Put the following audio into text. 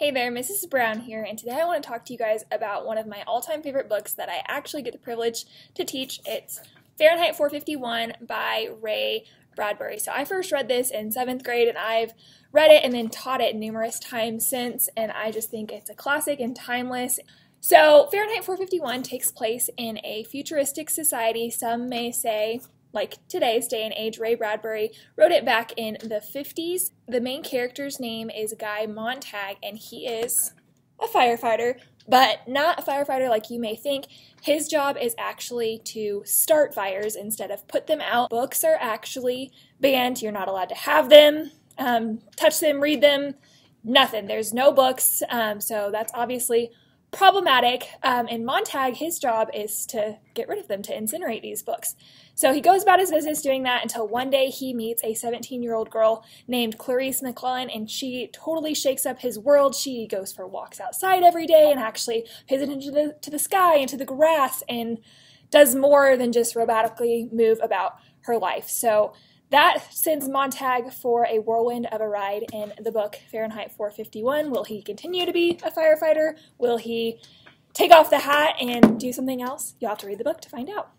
Hey there, Mrs. Brown here, and today I want to talk to you guys about one of my all time favorite books that I actually get the privilege to teach. It's Fahrenheit 451 by Ray Bradbury. So I first read this in seventh grade, and I've read it and then taught it numerous times since, and I just think it's a classic and timeless. So, Fahrenheit 451 takes place in a futuristic society. Some may say like today's day and age, Ray Bradbury wrote it back in the 50s. The main character's name is Guy Montag, and he is a firefighter, but not a firefighter like you may think. His job is actually to start fires instead of put them out. Books are actually banned. You're not allowed to have them, um, touch them, read them, nothing. There's no books, um, so that's obviously problematic. Um, and Montag, his job is to get rid of them, to incinerate these books. So he goes about his business doing that until one day he meets a 17 year old girl named Clarisse McClellan, and she totally shakes up his world. She goes for walks outside every day and actually pays attention to the, to the sky and to the grass and does more than just robotically move about her life. So that sends Montag for a whirlwind of a ride in the book Fahrenheit 451. Will he continue to be a firefighter? Will he take off the hat and do something else? You'll have to read the book to find out.